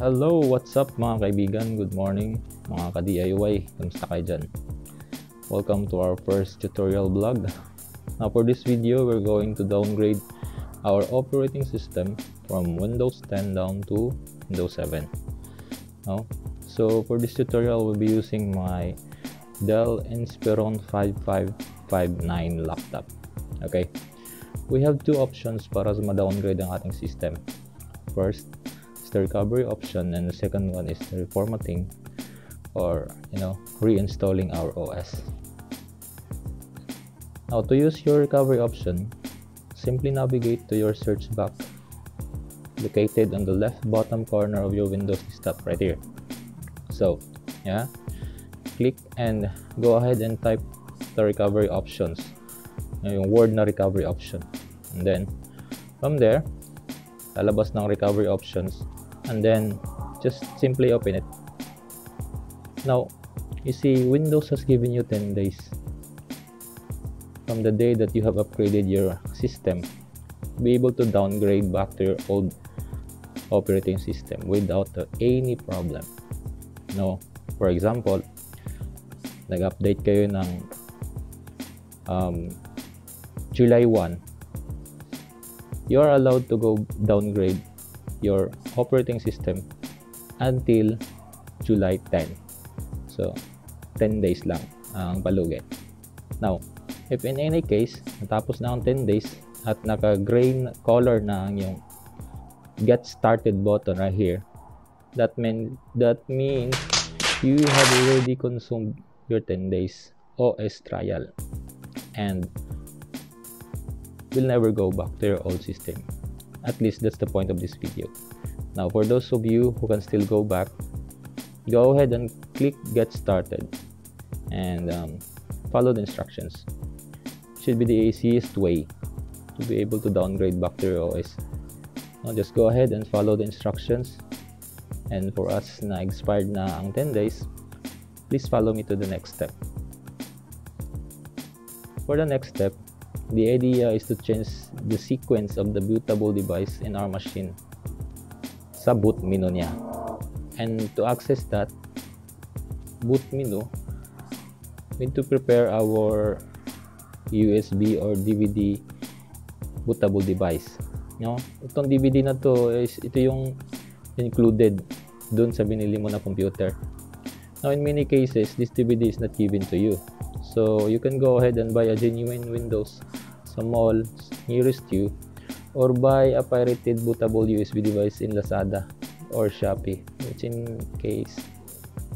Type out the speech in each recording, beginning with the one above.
Hello, what's up mga kaibigan? Good morning mga ka-DIY. Kamusta kayo dyan? Welcome to our first tutorial vlog. Now for this video, we're going to downgrade our operating system from Windows 10 down to Windows 7. Now, so for this tutorial, we'll be using my Dell Inspiron 5559 laptop. Okay. We have two options para sa ma-downgrade ang ating system. First, the recovery option and the second one is the reformatting or you know reinstalling our OS now to use your recovery option simply navigate to your search box located on the left bottom corner of your Windows desktop right here. So yeah click and go ahead and type the recovery options yung word na recovery option. And then from there lalabas ng recovery options and then just simply open it. Now you see windows has given you 10 days from the day that you have upgraded your system. Be able to downgrade back to your old operating system without any problem. No for example nag-update kayo ng um, July 1 you are allowed to go downgrade your operating system until July 10. So, 10 days lang ang palugit. Now, if in any case, natapos na ang 10 days at naka-gray color na ang yung get started button right here, that mean that means you have already consumed your 10 days OS trial and will never go back to your old system. At least that's the point of this video. Now, for those of you who can still go back, go ahead and click get started and um, follow the instructions. Should be the easiest way to be able to downgrade back to your OS. Now, just go ahead and follow the instructions. And for us na expired na ang 10 days, please follow me to the next step. For the next step, The idea is to change the sequence of the bootable device in our machine sa boot menu niya. And to access that boot menu, we need to prepare our USB or DVD bootable device. No? Itong DVD na to is ito yung included dun sa binili mo na computer. Now in many cases, this DVD is not given to you. So you can go ahead and buy a genuine Windows sa mall nearest you or buy a pirated bootable USB device in Lazada or Shopee which in case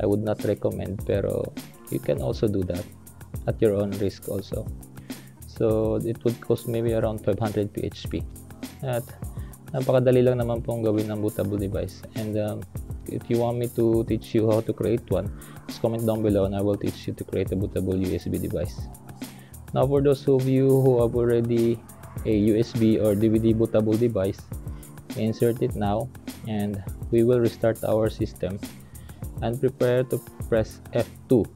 I would not recommend pero you can also do that at your own risk also. So it would cost maybe around 500 PHP at napakadali lang naman pong gawin ng bootable device. And um, if you want me to teach you how to create one just comment down below and I will teach you to create a bootable USB device. Now for those of you who have already a USB or DVD bootable device, insert it now and we will restart our system and prepare to press F2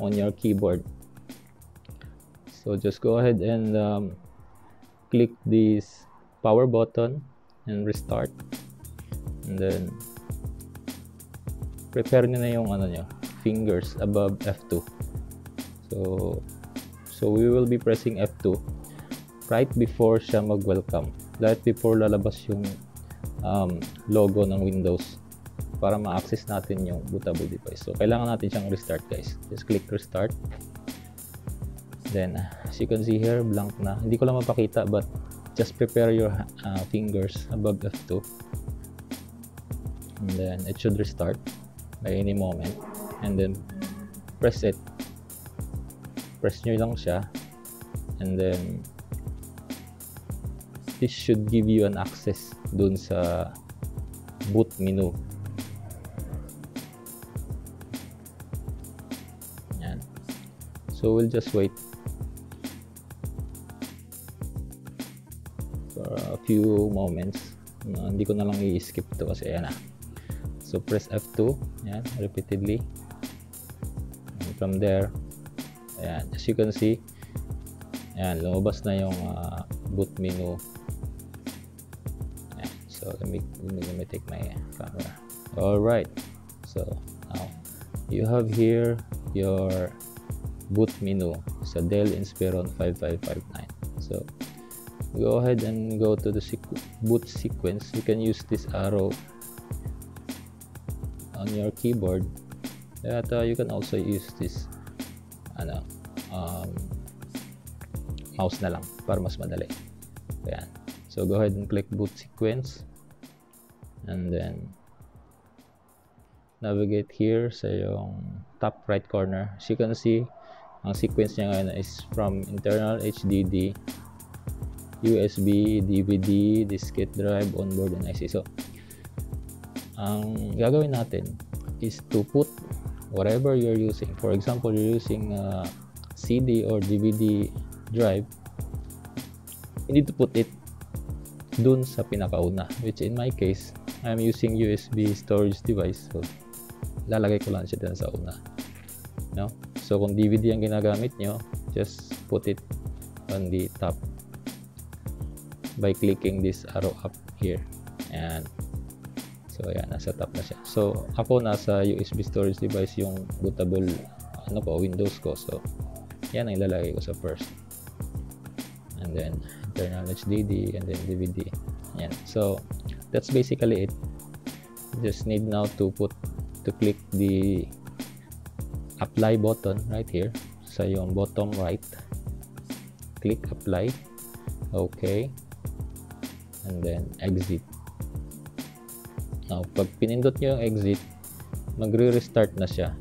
on your keyboard. So just go ahead and um, click this power button and restart. And then prepare nyo na yung ano nyo, fingers above F2 so So we will be pressing F2 right before siya mag-welcome. Right before lalabas yung um, logo ng Windows para ma-access natin yung bootable device. So kailangan natin siyang restart guys. Just click restart. Then as you can see here, blank na. Hindi ko lang mapakita but just prepare your uh, fingers above F2. And then it should restart by any moment. And then press it. Press nyo lang siya. And then this should give you an access dun sa boot menu. Yan. So we'll just wait for a few moments. No, hindi ko na lang i-skip to kasi yan na. So press F2 yan repeatedly from there. Ayan, as you can see, ayan, lumabas na yung uh, boot menu. Ayan, so let me, let me, let me take my camera. all right so now you have here your boot menu. Sa Dell Inspiron 5559 so go ahead and go to the sequ boot sequence. You can use this arrow on your keyboard that uh, you can also use this ano um, mouse na lang para mas madali Ayan. so go ahead and click boot sequence and then navigate here sa yung top right corner. As you can see, ang sequence niya ngayon is from internal HDD, USB, DVD, diskette drive, onboard, and IC. So, ang gagawin natin is to put whatever you're using. For example, you're using a CD or DVD drive, you need to put it dun sa pinakauna. Which in my case, I'm using USB storage device. So, lalagay ko lang siya dun sa una. No? So, kung DVD ang ginagamit nyo, just put it on the top by clicking this arrow up here. And so, ayan, nasa top na siya. So, ako nasa USB storage device yung bootable ano ko, Windows ko. So, yan ang ilalagay ko sa first. And then, internal HDD and then DVD. Yan. So, that's basically it. Just need now to put to click the apply button right here sa yung bottom right click apply okay and then exit now pag pinindot nyo yung exit magre-restart na siya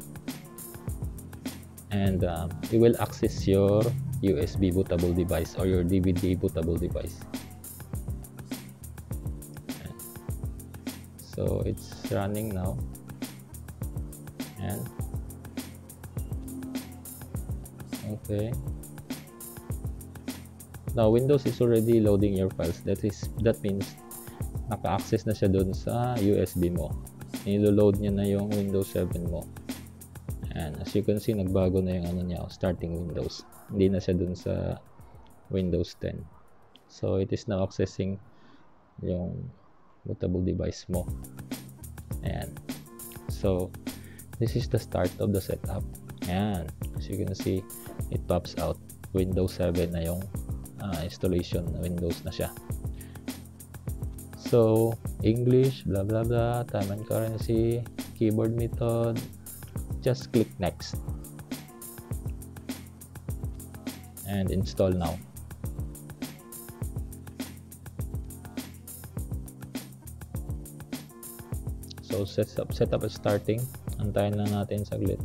and um, it will access your USB bootable device or your DVD bootable device so it's running now Ayan. Okay. Now, Windows is already loading your files. That is that means naka-access na siya doon sa USB mo. Nilo-load niya na yung Windows 7 mo. And as you can see, nagbago na yung ano niya, starting Windows. Hindi na siya doon sa Windows 10. So, it is now accessing yung bootable device mo. Ayan. So, this is the start of the setup Ayan. as you can see it pops out Windows 7 na yung uh, installation Windows na siya so English blah blah blah time and currency keyboard method just click next. And install now. So setup setup is starting. Antayin lang natin saglit.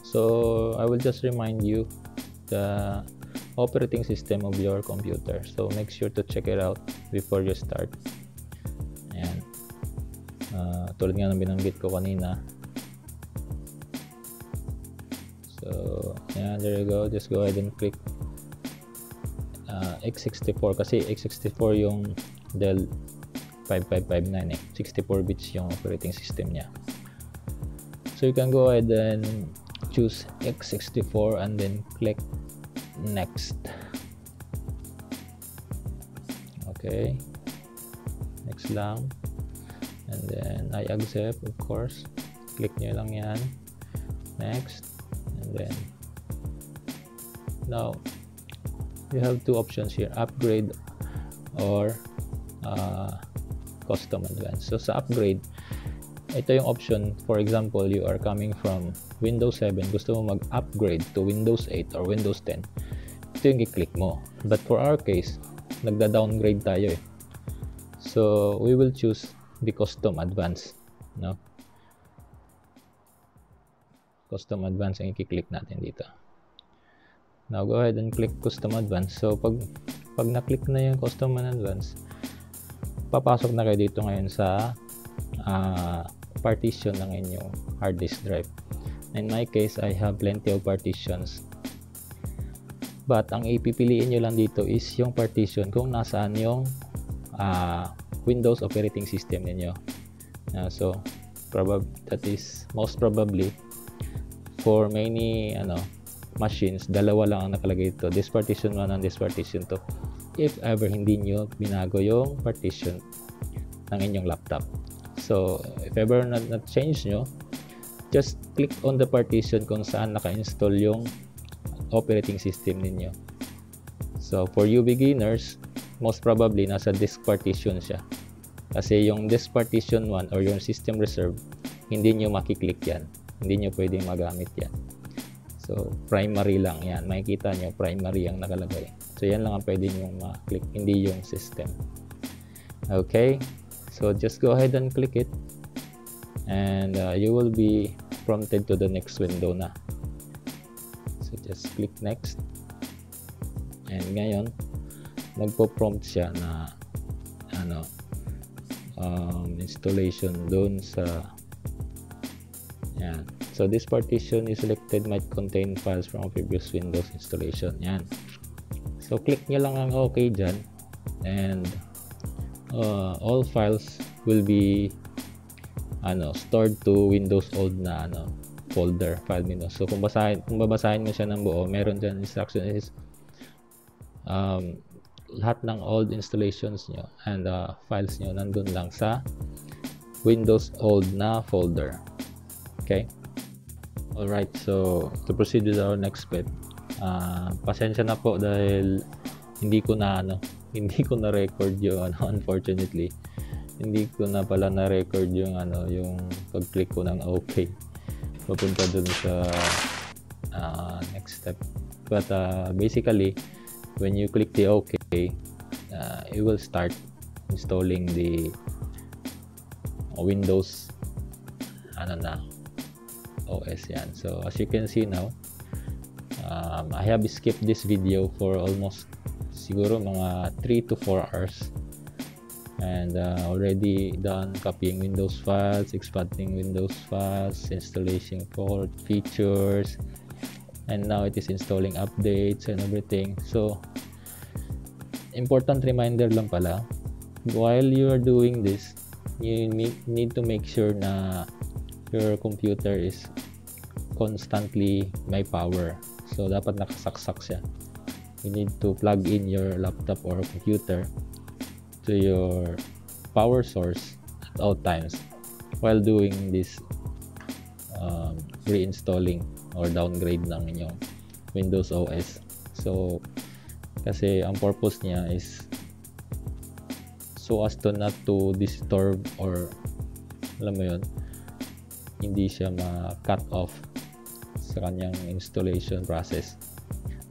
So I will just remind you the operating system of your computer. So make sure to check it out before you start tulad nga ng binanggit ko kanina. So yeah there you go. Just go ahead and click uh, x64 kasi x64 yung Dell 5559 eh. 64 bits yung operating system niya. So you can go ahead and choose x64 and then click next. Okay. Next lang and then I accept of course. Click nyo lang yan. Next. And then now you have two options here. Upgrade or uh, custom advanced so sa upgrade ito yung option. For example you are coming from Windows 7 gusto mo mag-upgrade to Windows 8 or Windows 10 ito yung i-click mo. But for our case nagda-downgrade tayo eh. So we will choose the custom advanced no custom advanced ang i-click natin dito now go ahead and click custom advanced so pag pag na-click na yung custom and advanced papasok na kayo dito ngayon sa uh, partition ng inyong hard disk drive. In my case, I have plenty of partitions. But ang ipipiliin nyo lang dito is yung partition kung nasaan yung uh, Windows operating system ninyo. Uh, so, probab that is most probably for many ano machines, dalawa lang ang nakalagay dito. This partition 1 and this partition 2. If ever hindi nyo binago yung partition ng inyong laptop. So, if ever na, na nyo, just click on the partition kung saan naka-install yung operating system ninyo. So, for you beginners, most probably nasa disk partition siya. Kasi yung disk partition 1 or yung system reserve, hindi nyo makiklik yan. Hindi nyo pwedeng magamit yan. So, primary lang yan. Makikita nyo, primary ang nakalagay. So, yan lang ang pwede nyo maklik, hindi yung system. Okay? So, just go ahead and click it. And uh, you will be prompted to the next window na. So, just click next. And ngayon, magpo-prompt siya na ano, um, installation doon sa yan So this partition you selected might contain files from previous Windows installation. Yan. So click nyo lang ang OK dyan and uh, all files will be ano stored to Windows old na ano folder file menu. So kung basahin kung babasahin mo siya ng buo, meron diyan instruction is um, lahat ng old installations nyo and uh, files nyo nandun lang sa Windows old na folder. Okay? Alright, so to proceed with our next step, uh, pasensya na po dahil hindi ko na ano, hindi ko na record yung ano, unfortunately. Hindi ko na pala na record yung ano, yung pag-click ko ng OK. Papunta dun sa uh, next step. But uh, basically, when you click the OK, uh, it will start installing the Windows ano na OS yan. So as you can see now, um, I have skipped this video for almost siguro mga 3 to 4 hours and uh, already done copying Windows files, expanding Windows files, installation for features, and now it is installing updates and everything. So, important reminder lang pala, while you are doing this, you need to make sure na your computer is constantly may power. So, dapat nakasaksak siya. You need to plug in your laptop or computer to your power source at all times while doing this um, reinstalling or downgrade ng inyong Windows OS. So, kasi ang purpose niya is so as to not to disturb or alam mo yon hindi siya ma-cut off sa kanyang installation process.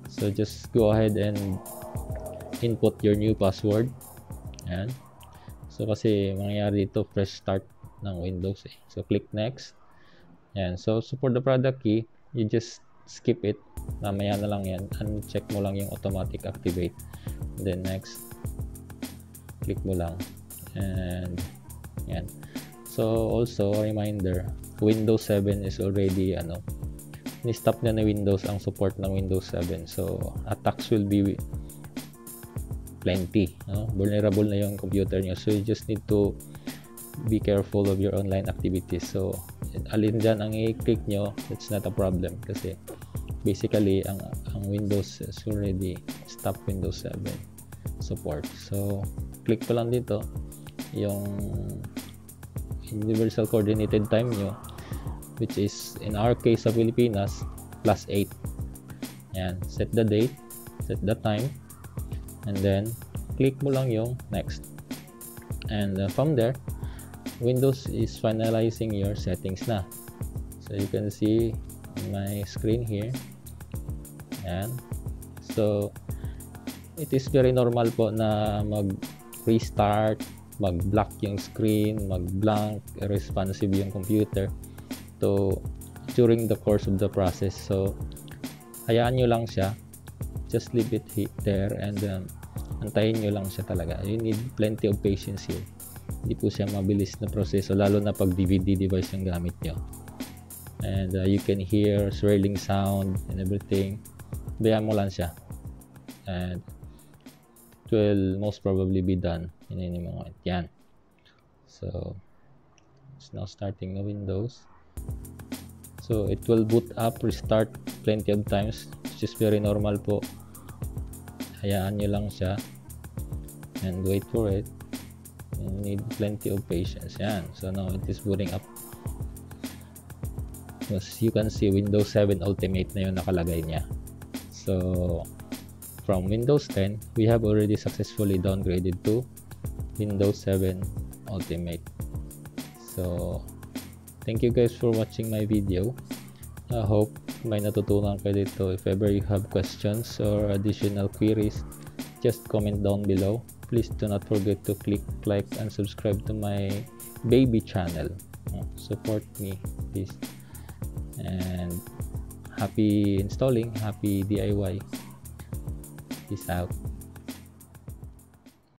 So just go ahead and input your new password. Ayan. So kasi mangyayari dito fresh start ng Windows eh. So click next. Ayan. So, for the product key, you just skip it. Mamaya na lang yan. Uncheck mo lang yung automatic activate. Then next. Click mo lang. And yan. So also reminder, Windows 7 is already ano ni-stop na na Windows ang support ng Windows 7 so attacks will be plenty no? vulnerable na yung computer niyo so you just need to be careful of your online activities so alin dyan ang i-click nyo it's not a problem. Kasi basically ang ang Windows is already stop Windows 7 support. So click ko lang dito. Yung universal coordinated time nyo which is in our case sa Pilipinas plus 8 yan set the date set the time and then click mo lang yung next. And uh, from there Windows is finalizing your settings na so you can see my screen here yan so it is very normal po na mag restart mag-block yung screen, mag-blank, responsive yung computer to during the course of the process. So, hayaan nyo lang siya. Just leave it there and um, antayin nyo lang siya talaga. You need plenty of patience here. Hindi po siya mabilis na proseso, lalo na pag DVD device yung gamit nyo. And uh, you can hear swirling sound and everything. Bayaan mo lang siya. And it will most probably be done in any moment. Yan. So, it's now starting the Windows. So, it will boot up, restart plenty of times. Which is very normal po. Hayaan nyo lang siya. And wait for it. You need plenty of patience. Yan. So now it is booting up. As you can see Windows 7 Ultimate na yung nakalagay niya. So from Windows 10 we have already successfully downgraded to Windows 7 Ultimate. So thank you guys for watching my video. I hope may natutunan kayo dito. If ever you have questions or additional queries just comment down below please do not forget to click like and subscribe to my baby channel. Support me please. And happy installing happy DIY peace out